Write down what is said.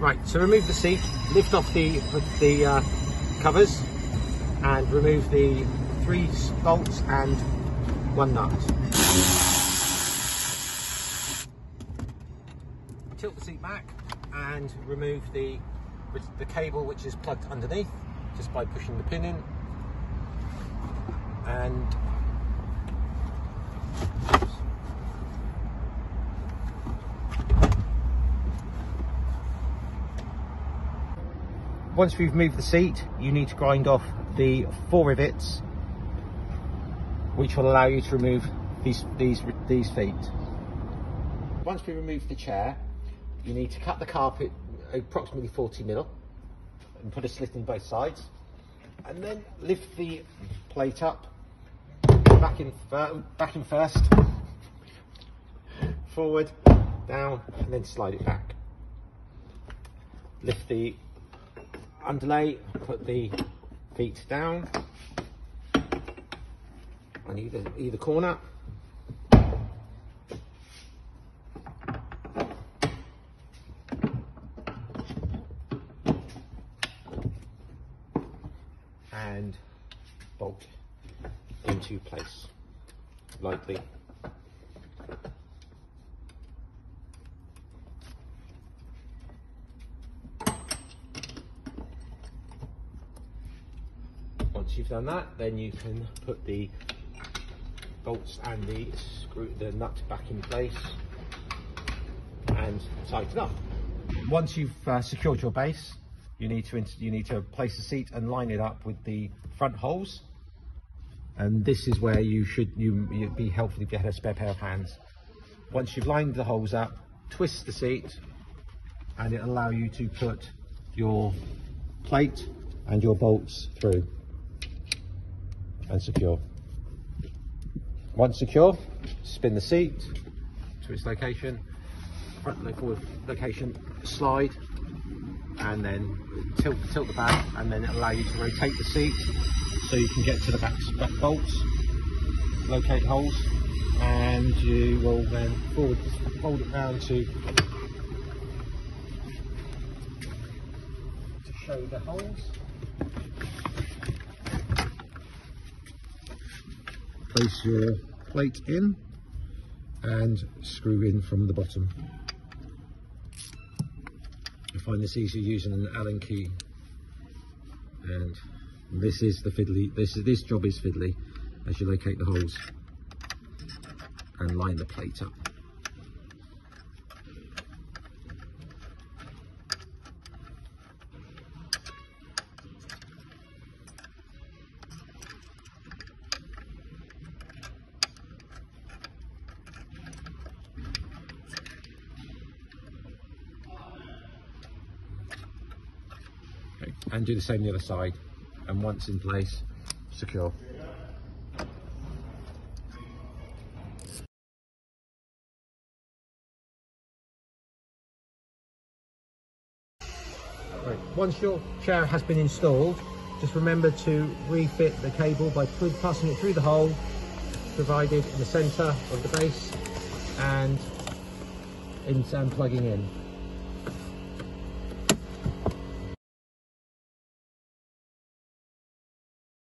Right, so remove the seat, lift off the, the uh, covers and remove the three bolts and one nut. Tilt the seat back and remove the, the cable which is plugged underneath just by pushing the pin in and once we've moved the seat you need to grind off the four rivets which will allow you to remove these these these feet. Once we remove the chair you need to cut the carpet approximately 40 mil and put a slit in both sides. And then lift the plate up back in uh, back in first forward down and then slide it back. Lift the underlay put the feet down on either either corner and bolt into place lightly. You've done that, then you can put the bolts and the screw, the nut back in place and tighten up. Once you've uh, secured your base, you need to you need to place the seat and line it up with the front holes. And this is where you should you you'd be helpful if you had a spare pair of hands. Once you've lined the holes up twist the seat and it'll allow you to put your plate and your bolts through and secure once secure spin the seat to its location front and forward location slide and then tilt, tilt the back and then it'll allow you to rotate the seat so you can get to the back, back bolts, locate holes and you will then forward, fold it round to, to show the holes. Place your plate in and screw in from the bottom. I find this easier using an Allen key. And this is the fiddly, this is this job is fiddly as you locate the holes and line the plate up. And do the same the other side. And once in place, secure. Right. Once your chair has been installed, just remember to refit the cable by passing it through the hole provided in the centre of the base and, and plugging in.